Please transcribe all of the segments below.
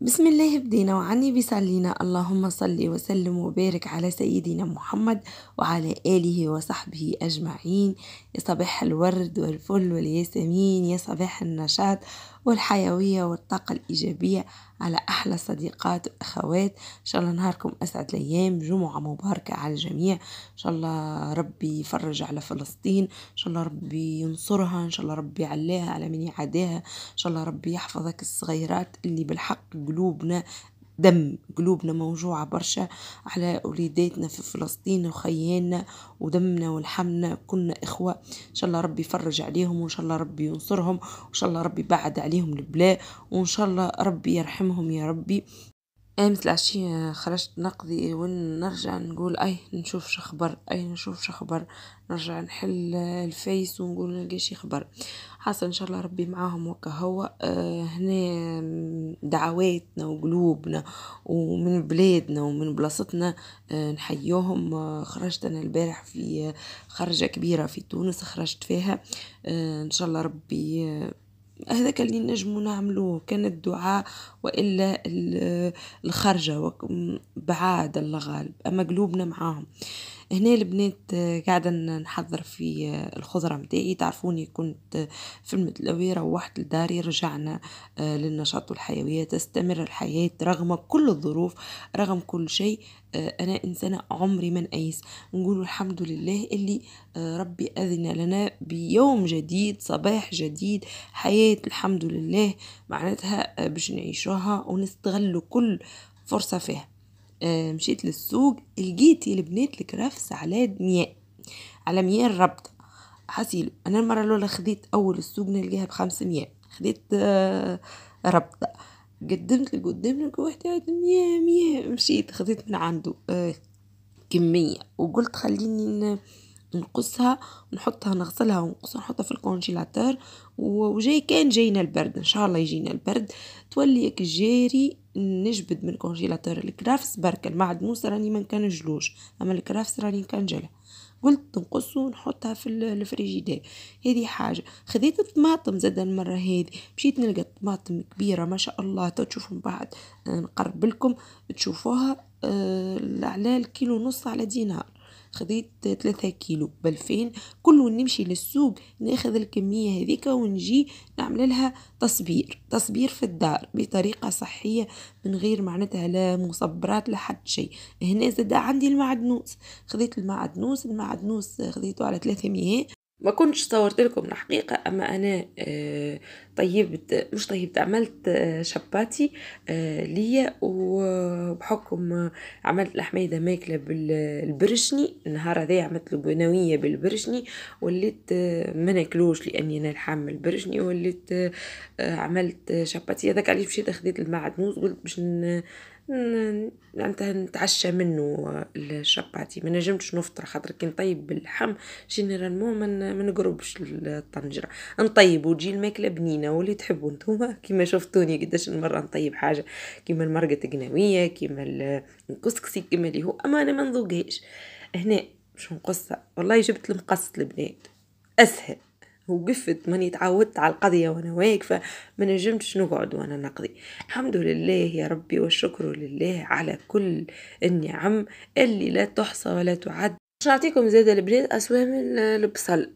بسم الله بدينا وعني بيصلينا اللهم صل وسلم وبارك على سيدنا محمد وعلى آله وصحبه أجمعين. يا صباح الورد والفل والياسمين. يا صباح النشاط والحيوية والطاقة الإيجابية على أحلى صديقات وأخوات. إن شاء الله نهاركم أسعد الأيام جمعة مباركة على الجميع. إن شاء الله ربي يفرج على فلسطين إن شاء الله ربي ينصرها إن شاء الله ربي يعليها على من يعاديها إن شاء الله ربي يحفظك الصغيرات اللي بالحق قلوبنا دم قلوبنا موجوعة برشا على وليداتنا في فلسطين وخياننا ودمنا ولحمنا كنا إخوة. إن شاء الله ربي يفرج عليهم وإن شاء الله ربي ينصرهم وإن شاء الله ربي بعد عليهم البلاء وإن شاء الله ربي يرحمهم يا ربي. امس العشية خرجت نقضي ونرجع نقول أي نشوف شخبر أي نشوف شخبر نرجع نحل الفيس ونقول نلقى شي خبر حاسة إن شاء الله ربي معاهم وكا هو آه هنا دعواتنا وقلوبنا ومن بلادنا ومن بلاصتنا آه نحيوهم. آه خرجت أنا البارح في خرجة كبيرة في تونس خرجت فيها. إن شاء الله ربي هذاك اللي نجمو نعملوه كان الدعاء وإلا الخرجة بعاد الله غالب أما قلوبنا معاهم. هنا البنات قاعدة نحضر في الخضرة متاعي. تعرفوني كنت في المتلوي روحت لداري رجعنا للنشاط والحيوية تستمر الحياة رغم كل الظروف رغم كل شيء. أنا إنسانة عمري من أيس نقول الحمد لله اللي ربي أذن لنا بيوم جديد صباح جديد حياة الحمد لله معناتها باش نعيشوها ونستغل كل فرصة فيها. آه مشيت للسوق لقيت البنات الكرافس على مية على مية الربطة حسيلو أنا المرة الأولى خديت أول السوق نلقاها بخمسمية خديت آه ربطة قدمت لك قدام لك واحدة مية مية مشيت خديت من عنده آه كمية وقلت خليني نقصها ونحطها نغسلها ونقصها نحطها في الكونجيلاتور وجاي كان جاينا البرد إن شاء الله يجينا البرد. تولي جاري نجبد من الكونجيلاتور الكرافس برك المعدنوس راني ما نكنجلوش أما الكرافس راني نكنجلها. قلت نقصه ونحطها في الفريجيدير. هذه حاجة. خذيت الطماطم زاد المرة هذه مشيت نلقى طماطم كبيرة ما شاء الله تشوفوا من بعد نقرب لكم تشوفوها على الكيلو نص على دينار. خذيت ثلاثة كيلو. بلفين كل نمشي للسوق ناخذ الكمية هذيك ونجي نعمل لها تصبير. تصبير في الدار بطريقة صحية من غير معناتها لا مصبرات لحد شيء. هنا زاد عندي المعدنوس. خذيت المعدنوس المعدنوس خذيته على 300 ما كنتش صورت لكم الحقيقة أما أنا طيبت مش طيبت عملت شباتي ليا وبحكم عملت الحميدة ماكلة بالبرشني النهار هذا عملت له بنوية بالبرشني وليت ما ناكلوش لأني أنا الحام البرشني وليت عملت شباتي. هذاك علاش مشيت خديت المعدنوس قلت باش نتعشى منه الشباتي. ما نجمتش نفطر خاطر كي نطيب باللحم généralement ما نقربش الطنجرة نطيب وتجي الماكلة بنينة واللي تحبوا نتوما. كيما شفتوني قداش المرة نطيب حاجة. كيما المرقة قناوية كيما الكسكسي كيما اللي هو. أما أنا ما نذوقهاش. هنا باش نقصها والله جبت المقص البنات. أسهل. وقفت ماني تعودت على القضية وأنا واقفة ما نجمتش نقعد وأنا نقضي. الحمد لله يا ربي والشكر لله على كل النعم اللي لا تحصى ولا تعد. باش نعطيكم زاد البلاد أسوام البصل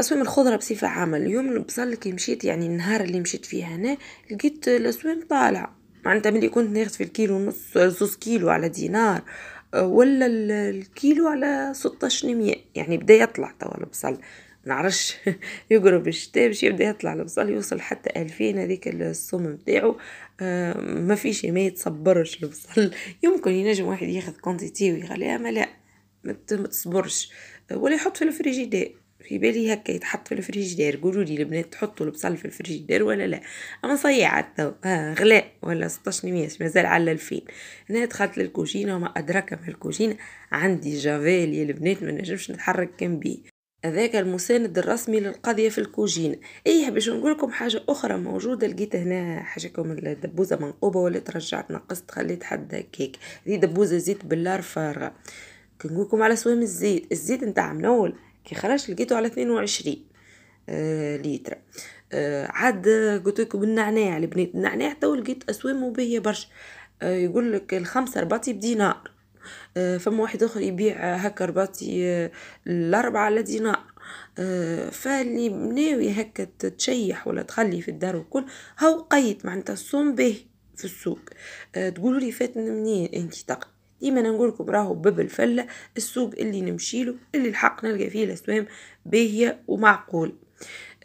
أسوام الخضرة بصفة عامة. اليوم البصل كي مشيت يعني النهار اللي مشيت فيه هنا لقيت الأسوام طالعة. معناتها ملي كنت ناخذ في الكيلو نص زوز كيلو على دينار ولا الكيلو على ستة مية يعني بدأ يطلع توا البصل. نعرفش. يقرب الشتاء باش يبدأ يطلع البصل يوصل حتى ألفين هذيك السم نتاعو آه ما فيش ما يتصبرش البصل يمكن ينجم واحد ياخذ quantité ويخليها ما لا ما تصبرش. ولا يحط في الفريجيدير. في بالي هكا يتحط في الفريجيدير. قولوا لي البنات تحطوا البصل في الفريجيدير ولا لا. أما صيعت تو ها غلاء ولا 16 مية مازال على ألفين. هنا دخلت للكوجينة وما أدراك ما الكوجينة. عندي جافيل يا البنات ما نجمش نتحرك كان بيه هذاك المساند الرسمي للقضية في الكوجين. إيه باش نقول لكم حاجة أخرى موجودة لقيت هنا حاجكم الدبوزة منقوبة ولا ترجعت نقصت خليت حد كيك هذه دبوزة زيت باللار فارغة. كي نقول لكم على سوام الزيت الزيت نتاع منول كي خرج لقيته على اثنين وعشرين آه لتر. آه عاد قلت لكم النعناع البنات النعناع تو لقيت اسوامه باهيه برشا. آه يقول لك الخمسة رباطي بدينار فما واحد آخر يبيع هكا رباطي آه الأربعة على دينار آه فاللي ناوي هكا تشيح ولا تخلي في الدار وكل هاو قيت معناتها الصوم باهي في السوق. آه تقولوا لي فاتن منين انت تقي؟ ديما نقول لكم راهو باب الفلة السوق اللي نمشيله اللي الحق نلقى فيه الأسوام باهيه ومعقول.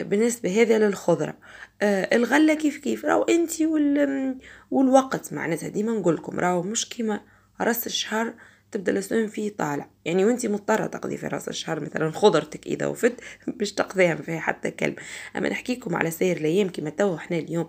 بالنسبة هذا للخضرة آه الغلة كيف كيف؟ راهو انت وال والوقت معناتها ديما نقول لكم راهو مش كيما رأس الشهر تبدأ الاسنان فيه طالع. يعني وانت مضطرة تقضي في رأس الشهر مثلا خضرتك إذا وفت باش تقضيها ما فيها حتى كلمه أما نحكيكم على سير الأيام كيما تو إحنا اليوم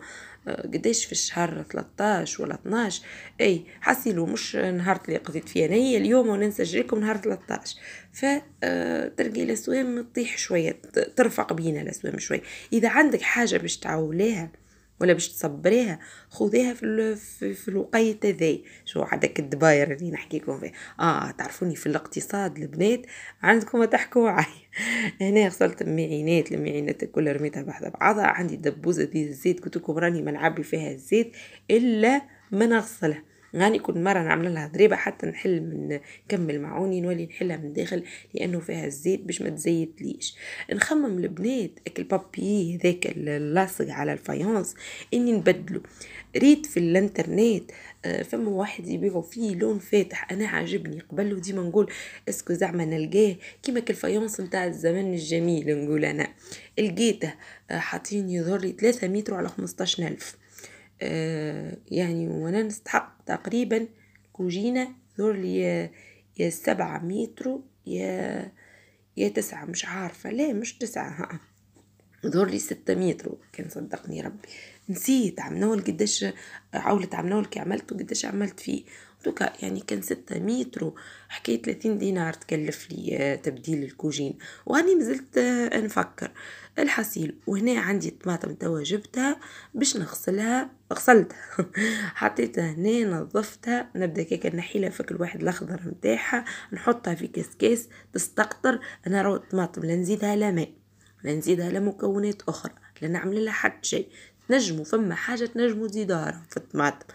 آه، قديش في الشهر؟ 13 ولا 12 أي حسيلو مش نهار اللي قضيت فيه. أنا هي اليوم وننسجل لكم نهار 13 فتلقي آه، الاسوام تطيح شوية ترفق بينا الاسوام شوية إذا عندك حاجة باش تعوليها ولا باش تصبريها خذيها في في, في الوقيته ذي شو هذاك الدباير اللي نحكيكم فيه آه تعرفوني في الاقتصاد البنات عندكم تحكوا معايا. هنا غسلت المعينات المعينات كلها رميتها بحذا بعضها. عندي دبوزة دي الزيت قلت لكم راني ما نعبي فيها الزيت إلا ما نغسلها. غاني كل مرة نعمل لها ضريبة حتى نحل من كمل معوني نولي نحلها من داخل لأنه فيها الزيت باش ما تزيت ليش نخمم البنات أكل بابي هذاك اللاصق على الفايونس إني نبدله ريت في الإنترنت آه، فما واحد يبيعوا فيه لون فاتح. أنا عاجبني. قبل وديما نقول اسكو زعما نلقاه. كيما كالفايونس نتاع الزمن الجميل نقول أنا. لقيته آه، حاطين يظهر لي 3 متر على 15 ألف. آه، يعني وأنا نستحق تقريبا كوجينة ذور لي يا سبعة مترو يا يا تسعة مش عارفة. لا مش تسعة ها. ذور لي ستة مترو كان صدقني ربي. نسيت عمنول قداش عولة عمنول كي عملته قداش عملت فيه. دوكا يعني كان ستة مترو حكاية ثلاثين دينار تكلف لي آه، تبديل الكوجين. وهاني مازلت آه، نفكر. الحصيل. وهنا عندي طماطم توا جبتها باش نغسلها غسلتها. حطيتها هنا نظفتها. نبدأ كيكا نحيلها فك الواحد الأخضر نتاعها. نحطها في كاس تستقطر. أنا رو الطماطم لا نزيدها لا ماء لا نزيدها لا مكونات أخرى لا نعمل لها حتى شيء. تنجموا فما حاجة تنجموا تزيدوها في الطماطم.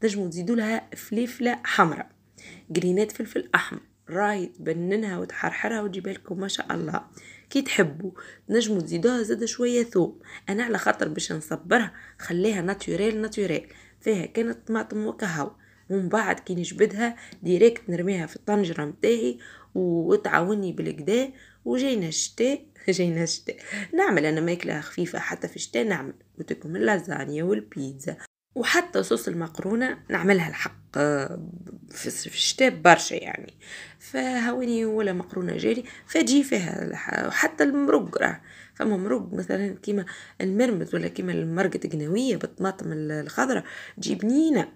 تنجموا تزيدوا لها فليفلة حمراء. جرينات فلفل أحمر راي تبننها وتحرحرها وتجيب لكم ما شاء الله. كي تحبوا نجموا تزيدوها زاد شوية ثوم. أنا على خاطر باش نصبرها خليها naturelle naturelle. فيها كانت طماطم وكهو. ومن بعد كي نجبدها directe نرميها في الطنجرة متاعي وتعاوني بالكدا. وجينا الشتاء جينا الشتاء. نعمل أنا ماكلة خفيفة حتى في الشتاء نعمل. قلت لكم اللازانيا والبيتزا. وحتى صوص المقرونة نعملها الحق آه، في الشتاء برشا يعني. فهوني ولا مقرونة جاري فجي فيها وحتى المرق راه. فما مرق مثلا كيما المرمز ولا كيما المرقة قناوية بالطماطم الخضراء تجي بنينة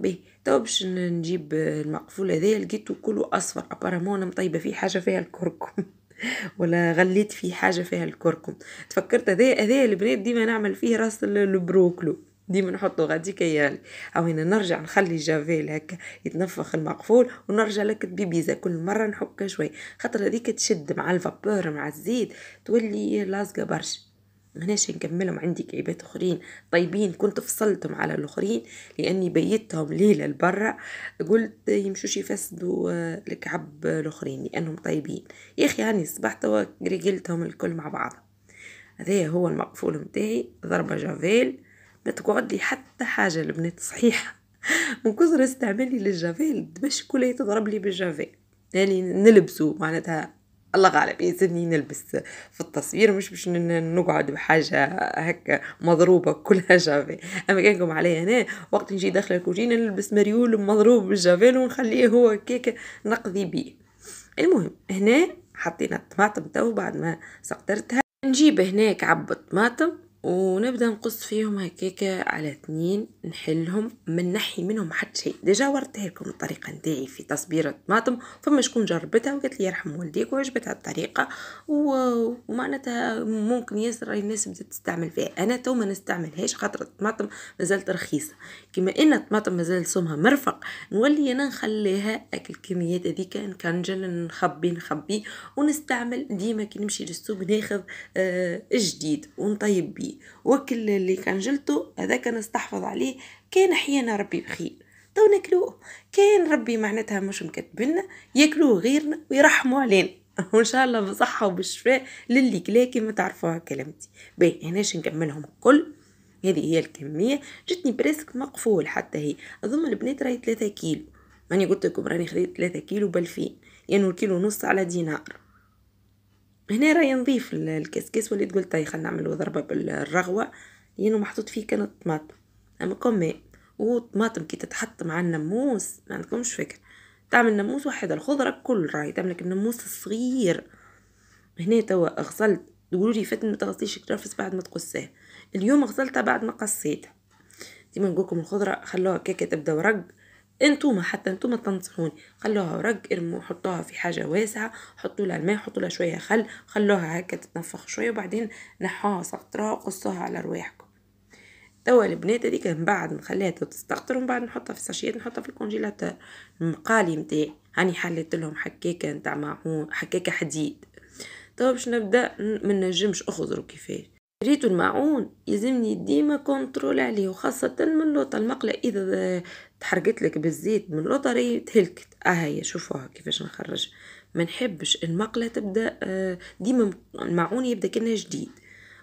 بي تو باش نجيب المقفول هذايا لقيته كله أصفر. apparemment مطيبة فيه حاجة فيها الكركم. ولا غليت فيه حاجة فيها الكركم. تفكرت هذايا هذايا البنات ديما نعمل فيه راس البروكلو. ديما نحطو غادي كيالي أو هنا نرجع نخلي جافيل هكا يتنفخ المقفول ونرجع لك بيبيزا كل مرة نحكها شوي. خاطر هذيك تشد مع ال vapeur مع الزيت. تولي لازقه برشا. هناش نكملهم عندي كعبات أخرين. طيبين. كنت فصلتهم على الأخرين. لأني بيتهم ليلة لبرا. قلت يمشوش يفسدوا الكعب الأخرين. لأنهم طيبين. يا أخي هاني صبحت قلتهم الكل مع بعض. هذا هو المقفول متاعي. ضربة جافيل. ما تقعد لي حتى حاجة البنات صحيحة من كثر استعمالي للجافيل باش كلها تضرب لي بالجافيل. يعني نلبسو معناتها الله غالب يلزمني نلبس في التصوير مش باش نقعد بحاجة هكا مضروبة كلها جافيل. أما كانكم عليا أنا وقت نجي داخل الكوجينة نلبس مريول مضروب بالجافيل ونخليه هو كيك نقضي بيه. المهم هنا حطينا الطماطم تو بعد ما سقطرتها. نجيب هناك عبة طماطم. ونبدأ نقص فيهم هكاكا على اثنين نحلهم من نحي منهم حتى شيء. déjà ورتها لكم الطريقة نتاعي في تصبير الطماطم. فما شكون جربتها وقالت لي يرحم والديك وعجبتها الطريقة. ومعناتها ممكن ياسر الناس بدات تستعمل فيها. أنا تو ما نستعملهاش خاطر الطماطم مازالت رخيصة. كما إن الطماطم مازال سمها مرفق نولي أنا نخليها أكل الكميات هذيك نكنجل نخبي نخبي ونستعمل ديما كي نمشي للسوق ناخذ آه جديد ونطيب بيه. وكل اللي كان جلته هذاك نستحفظ عليه. كان أحيانا ربي بخير. تو ناكلوه. كان ربي معناتها مش مكتبنا ياكلوه غيرنا ويرحموا علينا. وإن شاء الله بصحة وبالشفاء للي كلاكي ما تعرفوها كلامتي. باهي هناش نكملهم الكل. هذه هي الكمية. جتني presque مقفول حتى هي. أظن البنات راهي ثلاثة كيلو. ماني قلت لكم راني خذيت ثلاثة كيلو بلفين يعني الكيلو نص على دينار. هنا راهي نضيف الكسكس. وليت قلت هاي خلينا نعملو ضربة بالرغوة. لأنه محطوط فيه كانت طماطم. أما كومي وطماطم كي تتحط مع النموس ما عندكمش فكرة. تعمل نموس واحد الخضرة كل راهي تعملك النموس الصغير هنا توا غسلت تقولوا لي فات ما تغسليش كرفس بعد ما تقصيه. اليوم غسلتها بعد ما قصيتها. ديما نقولكم الخضرة خلوها كيكة تبدأ ورق. انتوما حتى انتوما تنصحوني. خلوها ورق ارموا حطوها في حاجة واسعة حطوا لها الماء حطوا لها شوية خل خلوها هكا تتنفخ شوية وبعدين نحوها سقطروها وقصوها على رواحكم. توا البنات هذيك من بعد نخليها تستقطر ومن بعد نحطها في ساشيات نحطها في ال congélateur. المقالي متاعي هاني حليت لهم حكاكة نتاع معون حكاكة حديد. توا باش نبدأ ما نجمش اخزرو كيفاش. ريتو المعون يلزمني ديما contrôle عليه وخاصة من لوطة المقلة إذا تحرقت لك بالزيت من راهي تهلكت. آه هي شوفوها كيفاش نخرج. ما نحبش المقلة تبدأ آه، ديما المعون يبدأ كأنه جديد.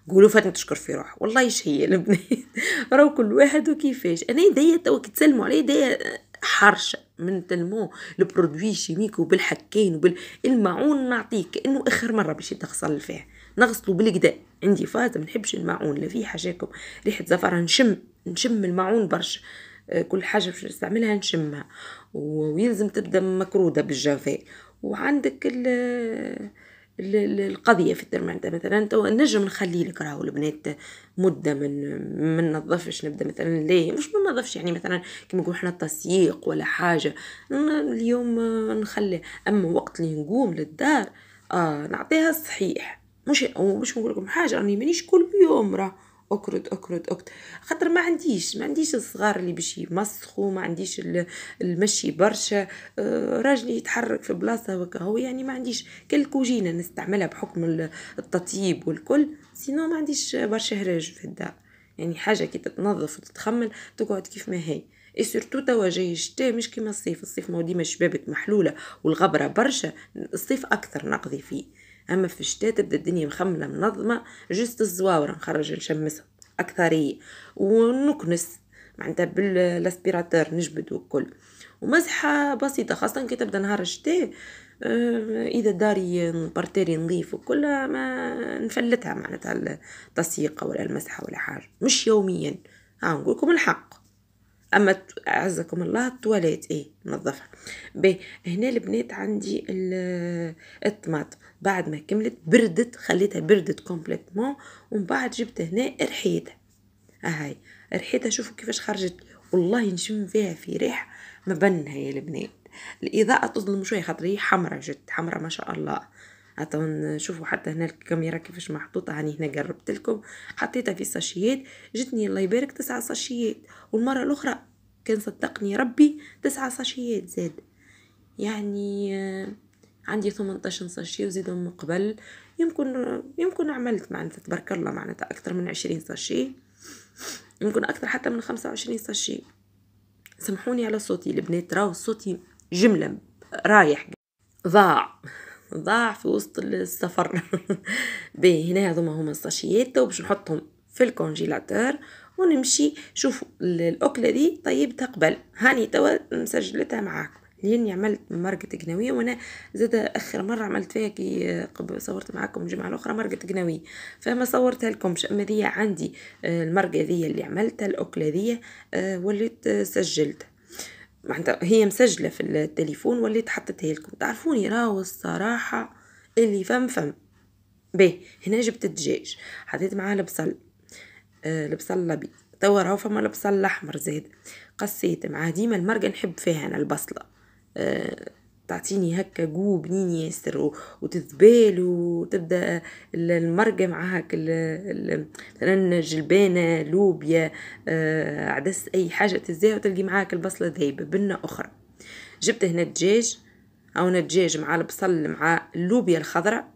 قولوا فاتن تشكر في روح والله إيش هي البنات. راهو كل واحد وكيفاش. أنا يديا تو تسلموا علي يديا حرشة من tellement ال produits chimiques وبالحكين وبالمعون نعطيك كأنه آخر مرة باش تغسل فيه نغسلو بالكدا. عندي فاز ما نحبش المعون لا فيه حاجاكم ريحة زفرة نشم نشم المعون برشا. آه، كل حاجة باش نستعملها نشمها. ويلزم تبدأ مكرودة بالجافيل وعندك ال القضية في الترمانتا مثلا تو نجم نخلي لك راهو البنات مدة من من نظفش نبدأ مثلا ليه؟ مش ما نظفش يعني مثلا كيما نقول إحنا التسييق ولا حاجة. اليوم نخلي. أما وقت اللي نقوم للدار آه نعطيها الصحيح. مش مش نقول لكم حاجة. راني مانيش كل يوم راه أكرد أكرد أكرد. خاطر ما عنديش ما عنديش الصغار اللي باش يمسخوا ما عنديش المشي برشا. آه، راجلي يتحرك في بلاصة وكا هو يعني ما عنديش كل كوجينة نستعملها بحكم التطييب والكل. sinon ما عنديش برشا هراج في الدار. يعني حاجة كي تتنظف وتتخمل تقعد كيف ما هي. اي surtout توا جاي الشتاء مش كيما الصيف. الصيف ما ديما الشبابك محلولة والغبرة برشا الصيف أكثر نقضي فيه. أما في الشتاء تبدأ الدنيا مخملة منظمه juste الزواورة نخرج نشمسها أكثرية ونكنس معناتها بال aspirateur نجبد والكل ومسحه بسيطة خاصة كي تبدأ نهار الشتاء آه، إذا داري par terre نظيف وكل ما نفلتها معناتها التسييقه ولا المسحه ولا حاجة. مش يوميا. ها نقولكم الحق. أما أعزكم الله التواليت إيه نظفها. باهي هنا البنات عندي الطماط. بعد ما كملت بردت خليتها بردت complètement ومن بعد جبت هنا رحيتها هاي رحيتها شوفوا كيفاش خرجت. والله نشم فيها في ريح ما بنها يا البنات. الإضاءة تظلم شوية خاطر هي حمرا جد حمرا ما شاء الله. حتى نشوفوا حتى هنا الكاميرا كيفاش محطوطة. هاني هنا قربت لكم حطيتها في ساشيات جتني الله يبارك تسعة ساشيات. والمرة الأخرى كان صدقني ربي تسعة ساشيات زاد. يعني آه، عندي 18 ساشي وزيدهم من قبل. يمكن يمكن عملت معناتها تبارك الله معناتها أكثر من عشرين ساشي. يمكن أكثر حتى من خمسة وعشرين ساشي. سامحوني على صوتي البنات راهو صوتي جملة رايح. ضاع. ضاع في وسط السفر. باهي هنا هذوما هما الساشيات باش نحطهم في ال congélateur ونمشي. شوفوا الأكلة دي طيبتها قبل. هاني توا مسجلتها معاكم لاني عملت مرقة قناوية وأنا زاد آخر مرة عملت فيها كي قبل صورت معاكم الجمعة الأخرى مرقة قناوية فما صورتها لكمش. أما ذي عندي آه، المرقة ذي اللي عملتها الأكلة ذي آه، وليت سجلتها معناتها هي مسجلة في التليفون وليت حطيتها لكم. تعرفوني راهو الصراحة اللي فم فم. به هنا جبت الدجاج حطيت معاه البصل آه البصل الأبيض. توا راهو فما البصل الأحمر زاد. قصيت معاه ديما المرقة نحب فيها أنا البصلة. آه تعطيني هكا جو بنين ياسر وتذبال وتبدا المرقة مع هك مثلا جلبانة لوبيا آه عدس أي حاجة تزاها وتلقي معاك البصلة ذايبة بنة أخرى. جبت هنا الدجاج أو الدجاج مع البصل مع اللوبيا الخضراء.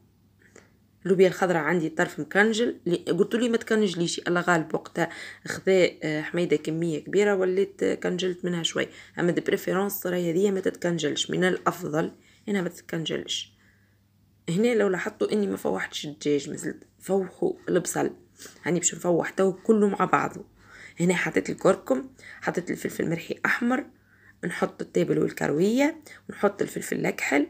اللوبيا الخضراء عندي طرف مكنجل قلت لي ما تكنجليش الله غالب وقتها. خذا آه، حميدة كمية كبيرة وليت كنجلت منها شوي. أما de préférence راهي هذيا ما تتكنجلش من الأفضل إنها ما تتكنجلش. هنا لو لاحظتوا إني ما فوحتش الدجاج مازلت فوحوا البصل. هاني باش نفوح تو كله مع بعضه هنا حطيت الكركم حطيت الفلفل الملحي أحمر نحط التابل والكرويه ونحط الفلفل الأكحل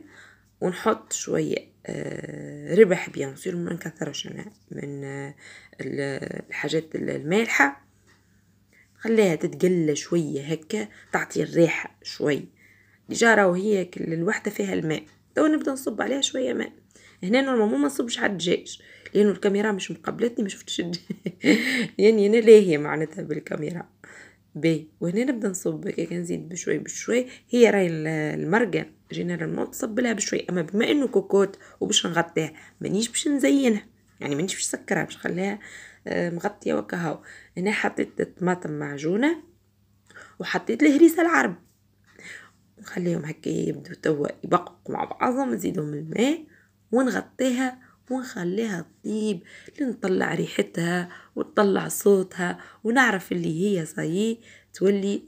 ونحط شوية آه، ربح bien sûr ما نكثرش أنا من آه، الحاجات المالحة. خليها تتقلى شوية هكا تعطي الريحة شوي. déjà وهي كل الوحدة فيها الماء. تو نبدأ نصب عليها شوية ماء. هنا normalement ما نصبش على الدجاج لأنه الكاميرا مش مقبلتني ما شفتش يعني أنا لاهية معناتها بالكاميرا. بي وهنا نبدأ نصب هكاك نزيد بشوي بشوي. هي راهي المرقة généralement تصب لها بشوي. أما بما إنه كوكوت وباش نغطيها مانيش باش نزينها. يعني مانيش باش نسكرها باش نخليها آه، مغطية وكهو هنا حطيت طماطم معجونه وحطيت الهريسة العرب. نخليهم هكا يبدو توا يبقوا مع بعضهم نزيدهم الماء ونغطيها ونخليها تطيب لنطلع ريحتها وتطلع صوتها ونعرف اللي هي صايي تولي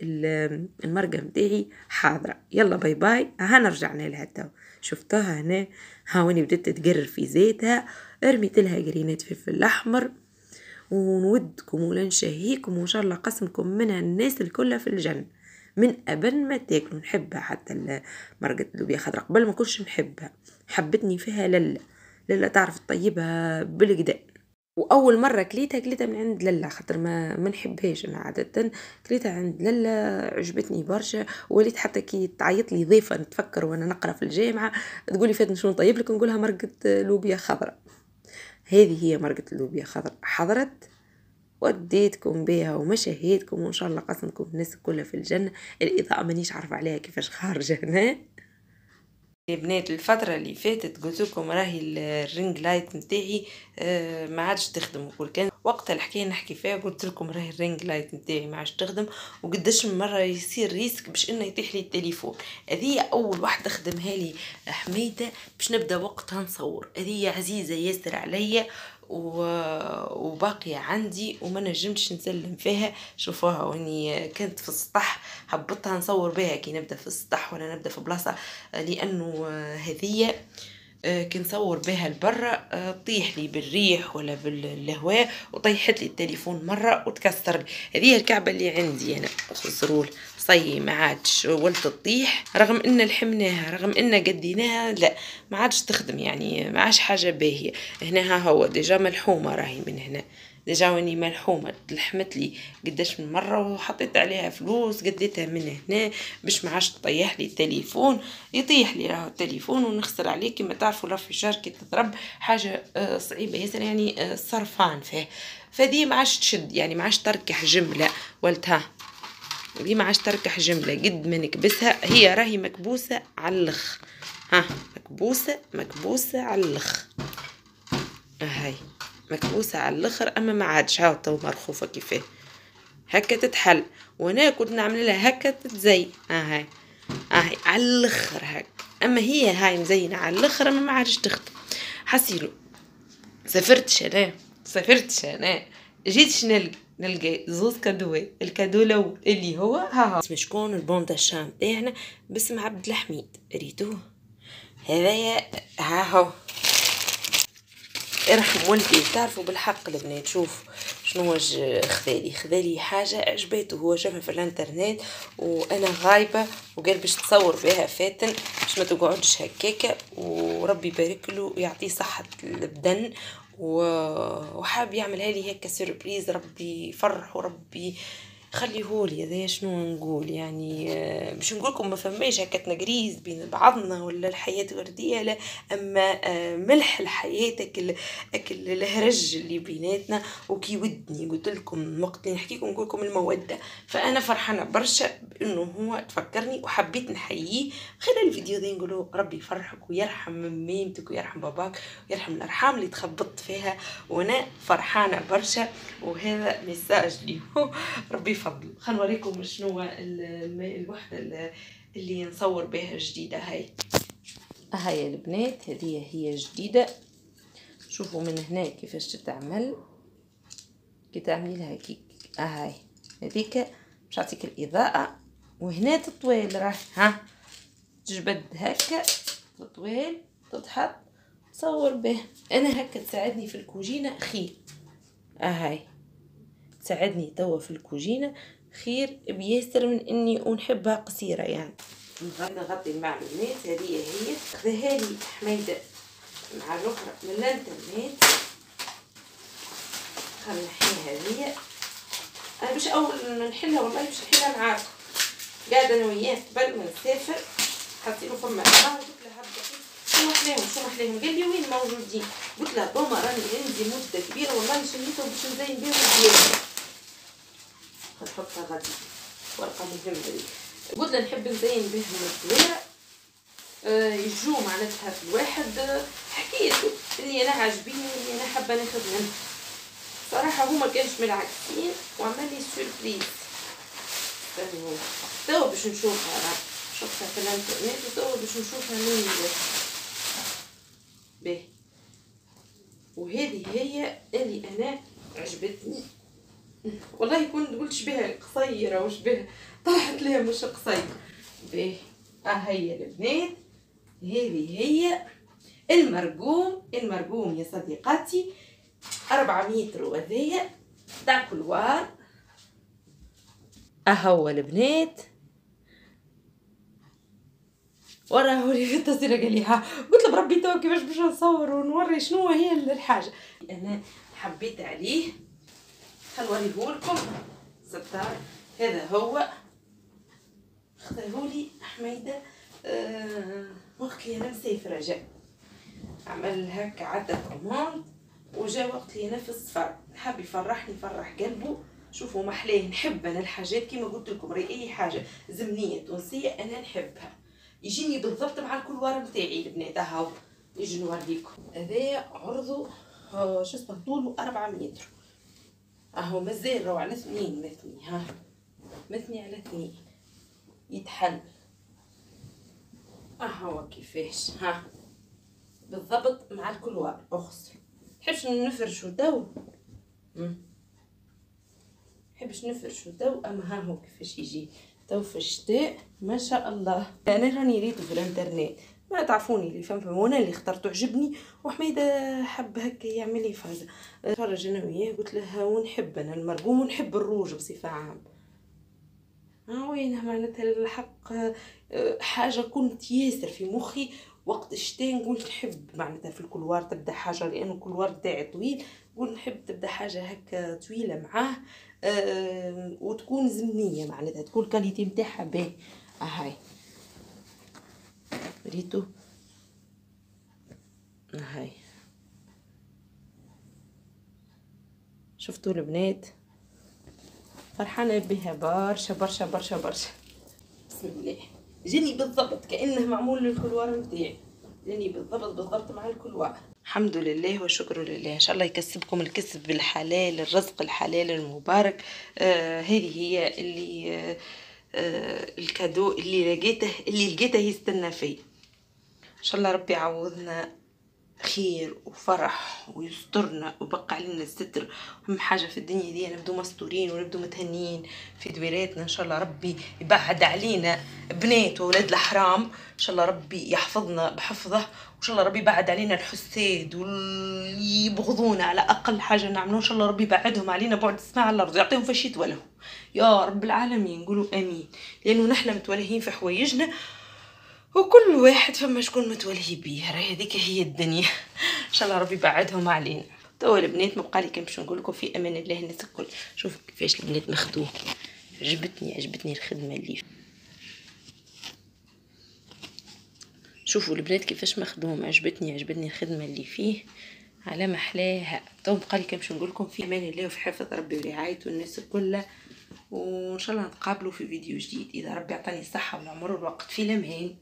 المرقة متاعي حاضرة. يلا باي باي. ها رجعنا لها تو. شفتها هنا؟ ها واني بديت تقرر في زيتها. ارميت لها قرينات فلفل الاحمر ونودكم ولا نشهيكم وإن شاء الله قسمكم منها الناس الكلها في الجنة. من قبل ما تاكلوا نحبها حتى مرقة اللوبيا خضراء قبل ما كنتش نحبها. حبتني فيها للا للا تعرف تطيبها بالقدا. وأول مرة كليتها كليتها من عند للا خاطر ما ما نحبهاش أنا عادة. كليتها عند للا عجبتني برشا. وليت حتى كي تعيط لي ضيفة نتفكر وأنا نقرأ في الجامعة تقولي فاتن شنو طيب لك؟ نقولها مرقة لوبيا خضراء. هذه هي مرقة اللوبيا خضراء. حضرت وديتكم بها وما شهيتكم وإن شاء الله قسمكم الناس كلها في الجنة. الإضاءة مانيش عارفة عليها كيفاش خارجة هنا بنات الفترة اللي فاتت قلت لكم راهي ال ring light نتاعي آه، ما عادش تخدم وكل. كان وقت الحكاية نحكي فيها قلت لكم راهي ال ring light نتاعي ما عادش تخدم وقداش من مرة يصير risque باش إنه يطيح لي التليفون. هذه أول واحدة خدمها لي حميدة باش نبدأ وقتها نصور. هذه عزيزة ياسر عليا وباقية عندي وما نجمتش نسلم فيها. شوفوها وإني كنت في السطح هبطها نصور بها كي نبدأ في السطح ولا نبدأ في بلاصة لأنه هذية آه، كي نصور بها لبرا آه، طيح لي بالريح ولا بالهواء وطيحت لي التليفون مرة وتكسر لي. هذه الكعبة اللي عندي أنا خسرول صي ما عادش ولت تطيح رغم إن لحمناها رغم إن قديناها لا ما عادش تخدم يعني ما عادش حاجة باهية. هنا ها هو déjà ملحومة راهي من هنا. déjà ملحومة لحمت لي قداش من مرة وحطيت عليها فلوس قديتها من هنا باش ما عادش تطيح لي التليفون. يطيح لي راهو التليفون ونخسر عليه كما تعرفوا راه في شهر كي تضرب حاجة آه، صعيبة. ياسر يعني آه، صرفان فيه. فدي ما عادش تشد يعني ما عادش تركح جملة. ولتها دي ما عادش تركح جملة. قد ما نكبسها هي راهي مكبوسة على الاخ ها مكبوسة مكبوسة على الاخ هاي. مكبوسة على الآخر أما ما عادش. هاو تو مرخوفة كيفاه. هكا تتحل. وأنا كنت نعمل لها هكا تتزي ها هاي هاي على الآخر هكا. أما هي هاي مزينة على الآخر أما ما عادش تخدم. حسيلو سافرت أنا. سافرت أنا. جيت نلقى نلقى زوز كادوات الكادو الأول اللي هو ها ها. اسم شكون؟ البون داشان تاعنا باسم عبد الحميد. ريتوه. هذايا ها هو. ارحم والدي تعرفوا بالحق البنات شوف شنو خذالي خذالي حاجة عجبته هو شافها في الانترنت وأنا غايبة وقال باش تصور بها فاتن باش ما تقعدش هكاكا وربي يبارك له ويعطيه صحة البدن وحاب يعملها لي هيك surprise ربي يفرح وربي خليهولي هذا شنو نقول؟ يعني آه، باش نقولكم ما فماش هكا تنقريز بين بعضنا ولا الحياة وردية لا أما آه، ملح الحياة أكل أكل الهرج اللي بيناتنا وكي ودني قلت لكم وقت اللي نحكيكم نقول لكم المودة. فأنا فرحانة برشا بأنه هو تفكرني وحبيت نحييه خلال الفيديو ذي. نقولوا ربي يفرحك ويرحم ميمتك ويرحم باباك ويرحم الأرحام اللي تخبطت فيها. وأنا فرحانة برشا. وهذا ميساج لي ربي فضل خلينا نوريكم شنو الوحدة اللي نصور بها جديدة هاي. هاي البنات هذه هي جديدة. شوفوا من هنا كيفاش تتعمل. كي تعملي لها كيك اهاي هذيك باش تعطيك الإضاءة. وهنا تطويل راه ها. تجبد هكا تطويل تتحط تصور به. أنا هكا تساعدني في الكوجينة خير اهاي تساعدني توا في الكوجينة خير بياسر من إني ونحبها قصيرة يعني. نغطي المعلومات هذه هي خذها لي حميده مع الأخرى. من الانترنت خلينا نحيها هذه. أنا باش أول نحلها والله باش نحلها معاكم قاعدة أنا وياه قبل ما نسافر حطيله فما أنا قلت له هبدا شو محلاهم؟ شو محلاهم؟ قال لي وين موجودين قلت له بابا راني عندي مدة كبيرة والله شريتهم باش نزين بهم الديار. نحطها غادي ورقة مهمه قلت نحب نزين بهم الديار آه يجو معناتها في الواحد. حكيت اللي أنا عاجبيني اللي أنا حابة ناخذ منه صراحة هو ما كانش ملعكسين وعمل لي سوربريز توا باش نشوفها راه. شفتها في الانترنت وتوا باش نشوفها من به. وهذه هي اللي أنا عجبتني. والله كنت قلت شبيها قصيرة وشبيها طلعت لها مش قصيره به آه هي البنات هذه هي المرقوم المرقوم يا صديقاتي أربعة متر وذية تاع كلوار أهو البنات وراه لي في التصويره قال لي ها قلت له بربي تو كيفاش باش نصور ونوري شنو هي الحاجة. أنا حبيت عليه هنوريهولكم ستار هذا هو. اختارولي حميدة أه وقت اللي أنا مسافرة جا عمل هكا عدى commande وجا وقت لي أنا في السفر. حاب يفرحني يفرح قلبه. شوفوا محلاه نحب أنا الحاجات. كيما قلت لكم راهي أي حاجة زمنية تونسية أنا نحبها. يجيني بالضبط مع ال couloir نتاعي البنات. اهو نجي نوريكم. هذايا عرضه شو اسمه طوله أربعة متر. أهو مازال راهو على اثنين مثني ها. مثني على اثنين. يتحل. أهو كيفاش ها. بالضبط مع ال couloir خاطر نحبش نفرشو تو نحبش نفرشو تو أما ها هو كيفاش يجي. تو في الشتاء ما شاء الله. أنا راني ريتو في الإنترنت. ما تعرفوني اللي فهم وأنا اللي اخترته عجبني وحميدة حب هكا يعمل لي فازة تفرج أنا وياه قلت له ونحب أنا المرقوم ونحب الروج بصفة عامة. وين معناتها الحق حاجة كنت ياسر في مخي وقت الشتاء نقول نحب معناتها في ال couloir تبدأ حاجة لأنه ال couloir تاعي طويل نقول نحب تبدأ حاجة هكا طويلة معاه أه وتكون زمنية معناتها تكون ال qualité نتاعها باهي اهاي ريتو اهاي شفتوا البنات فرحانه بها برشا برشا برشا برشا بسم الله جاني بالضبط كانه معمول للكلوار نتاعي جاني بالضبط بالضبط مع الكلوار الحمد لله والشكر لله ان شاء الله يكسبكم الكسب بالحلال الرزق الحلال المبارك آه هذه هي اللي آه آه الكادو اللي لقيته اللي لقيته يستنى فيه إن شاء الله ربي يعوضنا خير وفرح ويسترنا ويبقى علينا الستر. أهم حاجة في الدنيا دي نبدو مستورين ونبدو متهنيين. في دويراتنا إن شاء الله ربي يبعد علينا بنات وولاد الحرام إن شاء الله ربي يحفظنا بحفظه. وإن شاء الله ربي يبعد علينا الحساد واللي يبغضونا على أقل حاجة نعملوها ان شاء الله ربي يبعدهم علينا. بعد السماء على الأرض يعطيهم فشيت وله يا رب العالمين نقولوا آمين. لأنه نحن متولهين في حوايجنا. وكل واحد فما شكون متولي بيه راهي هذيك هي الدنيا. إن شاء الله ربي يبعدهم علينا. توا البنات ما بقالي كان باش نقول لكم في أمان الله الناس الكل. شوفوا كيفاش البنات مخدوم عجبتني عجبتني الخدمة اللي شوفوا البنات كيفاش مخدوم عجبتني عجبتني الخدمة اللي فيه. على محلاها. تو بقالي كان باش نقول لكم في أمان الله وفي حفظ ربي ورعايته الناس كلها وإن شاء الله نتقابلوا في فيديو جديد. إذا ربي عطاني الصحة والعمر والوقت في لمهين.